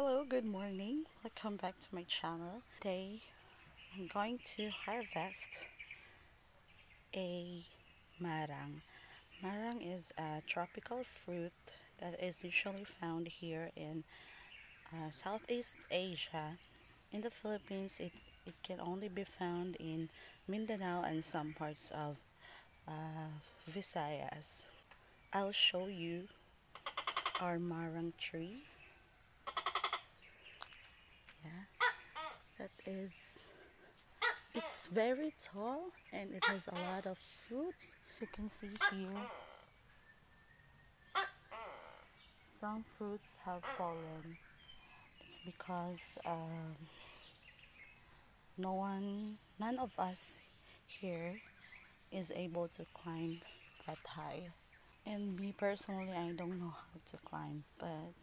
Hello, good morning. Welcome back to my channel. Today, I'm going to harvest a marang. Marang is a tropical fruit that is usually found here in uh, Southeast Asia. In the Philippines, it, it can only be found in Mindanao and some parts of uh, Visayas. I'll show you our marang tree that is it's very tall and it has a lot of fruits. You can see here some fruits have fallen. It's because um, no one none of us here is able to climb that high. And me personally I don't know how to climb but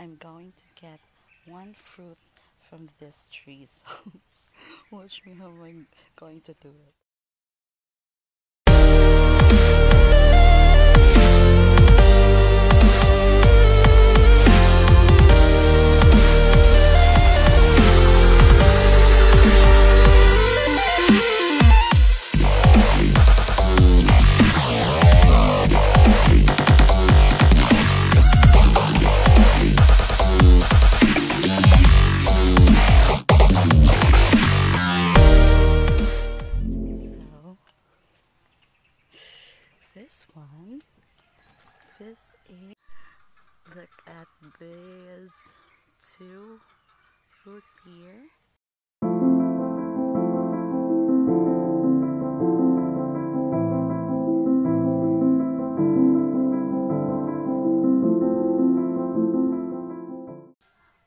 I'm going to get one fruit from these trees. Watch me how I'm going to do it. This one. This is look at these two fruits here.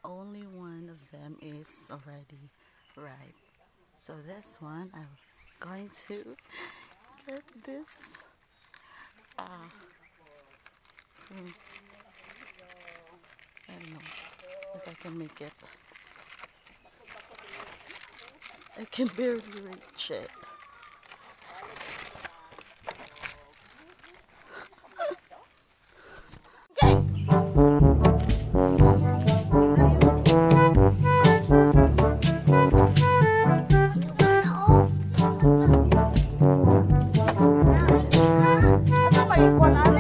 Only one of them is already ripe. So this one I'm going to get this Ah. Hmm. I don't know if I can make it. I can barely reach it. 我来。